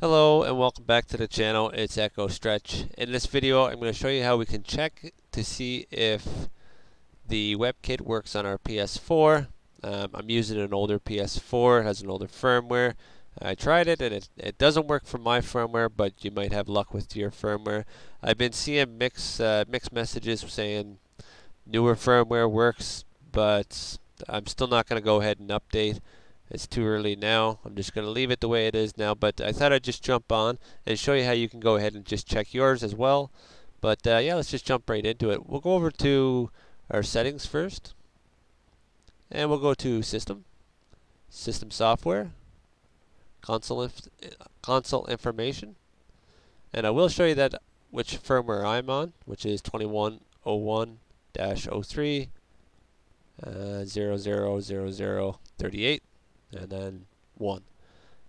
Hello and welcome back to the channel, it's Echo Stretch. In this video I'm going to show you how we can check to see if the WebKit works on our PS4. Um, I'm using an older PS4, it has an older firmware. I tried it and it, it doesn't work for my firmware, but you might have luck with your firmware. I've been seeing mixed, uh, mixed messages saying newer firmware works, but I'm still not going to go ahead and update. It's too early now. I'm just going to leave it the way it is now. But I thought I'd just jump on and show you how you can go ahead and just check yours as well. But uh, yeah, let's just jump right into it. We'll go over to our settings first. And we'll go to System, System Software, Console, inf console Information. And I will show you that which firmware I'm on, which is 2101-03 uh, 000038 and then 1.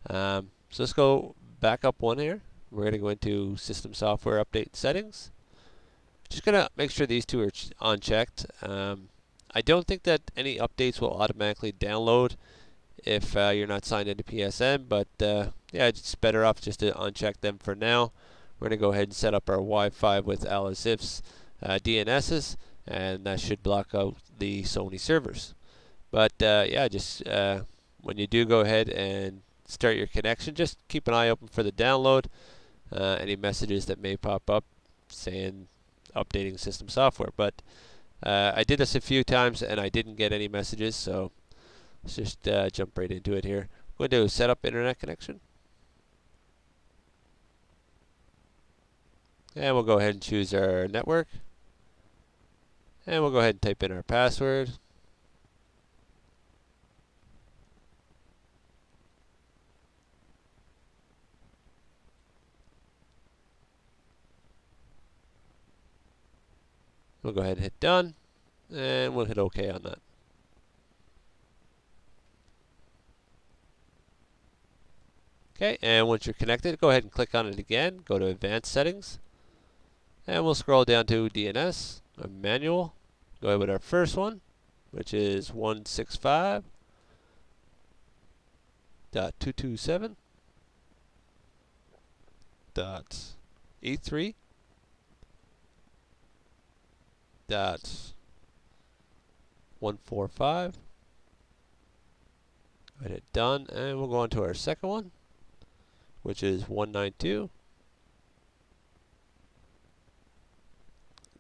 Um, so let's go back up one here. We're going to go into System Software Update Settings. Just going to make sure these two are unchecked. Um, I don't think that any updates will automatically download if uh, you're not signed into PSN, but uh, yeah, it's better off just to uncheck them for now. We're going to go ahead and set up our Wi-Fi with AlloZip's uh, DNSs, and that should block out the Sony servers. But uh, yeah, just uh, when you do go ahead and start your connection, just keep an eye open for the download. Uh, any messages that may pop up saying updating system software. But uh, I did this a few times and I didn't get any messages, so let's just uh, jump right into it here. I'm going to set up internet connection. And we'll go ahead and choose our network. And we'll go ahead and type in our password. We'll go ahead and hit done, and we'll hit OK on that. Okay, and once you're connected, go ahead and click on it again. Go to Advanced Settings, and we'll scroll down to DNS, or Manual. Go ahead with our first one, which is 165 dot 227 dot E3 one four five. Hit done, and we'll go on to our second one, which is one nine two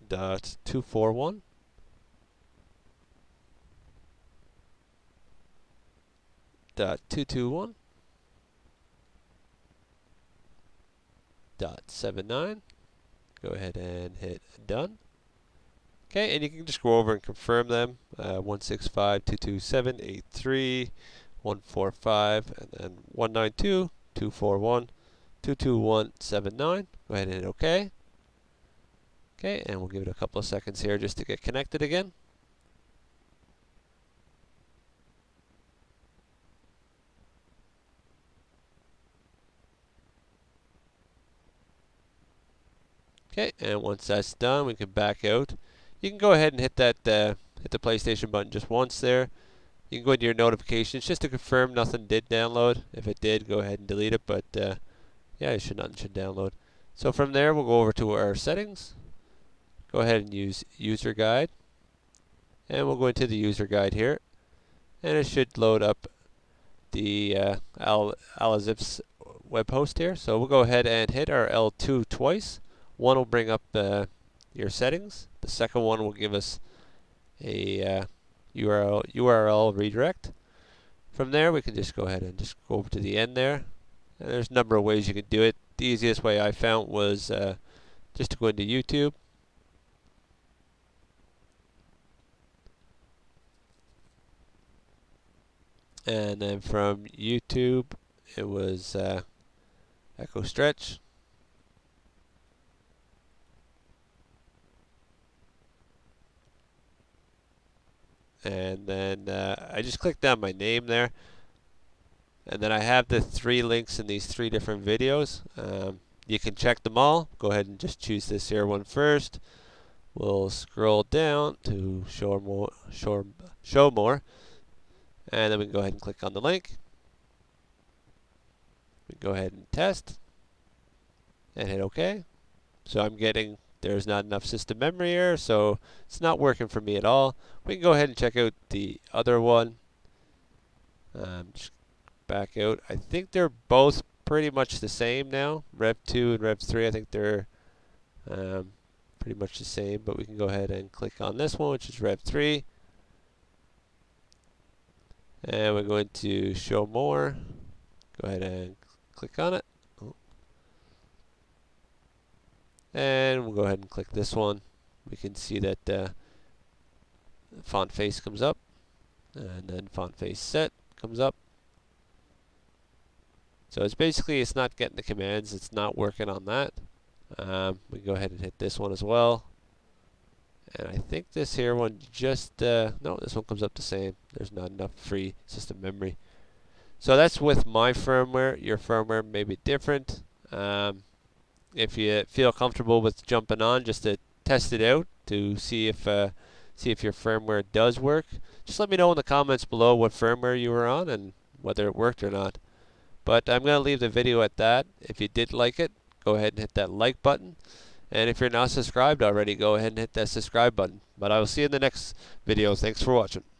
dot two four one. Dot two two one dot seven nine. Go ahead and hit done. Okay, and you can just go over and confirm them. Uh, 165.227.83, 145, and then 192.241.221.79. Go ahead and hit OK. Okay, and we'll give it a couple of seconds here just to get connected again. Okay, and once that's done, we can back out you can go ahead and hit that uh, hit the PlayStation button just once there. You can go into your notifications just to confirm nothing did download. If it did, go ahead and delete it. But uh, yeah, it should nothing should download. So from there, we'll go over to our settings. Go ahead and use user guide, and we'll go into the user guide here, and it should load up the uh, Al AlloZip's web host here. So we'll go ahead and hit our L2 twice. One will bring up the your settings. The second one will give us a uh, URL, URL redirect. From there, we can just go ahead and just go over to the end there. And there's a number of ways you can do it. The easiest way I found was uh, just to go into YouTube. And then from YouTube, it was uh, Echo Stretch. And then uh, I just clicked on my name there. And then I have the three links in these three different videos. Um, you can check them all. Go ahead and just choose this here one first. We'll scroll down to show more show, show more. And then we can go ahead and click on the link. We go ahead and test and hit OK. So I'm getting there's not enough system memory here, so it's not working for me at all. We can go ahead and check out the other one. Um, just back out. I think they're both pretty much the same now. Rev 2 and Rev 3, I think they're um, pretty much the same, but we can go ahead and click on this one, which is Rev 3. And we're going to show more. Go ahead and click on it. And we'll go ahead and click this one. We can see that uh, font face comes up. And then font face set comes up. So it's basically, it's not getting the commands. It's not working on that. Um, we can go ahead and hit this one as well. And I think this here one just, uh, no, this one comes up the same. There's not enough free system memory. So that's with my firmware. Your firmware may be different. Um, if you feel comfortable with jumping on just to test it out to see if uh, see if your firmware does work, just let me know in the comments below what firmware you were on and whether it worked or not. But I'm going to leave the video at that. If you did like it, go ahead and hit that like button. And if you're not subscribed already, go ahead and hit that subscribe button. But I will see you in the next video. Thanks for watching.